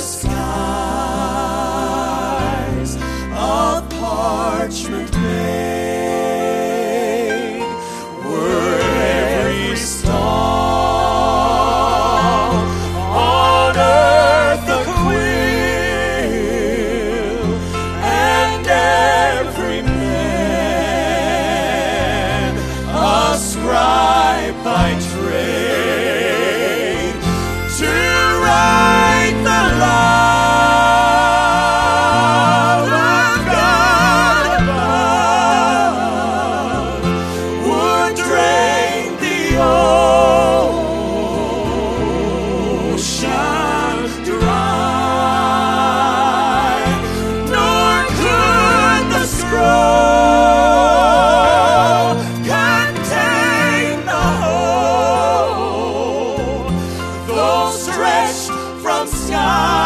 sky. arrow stretched from sky.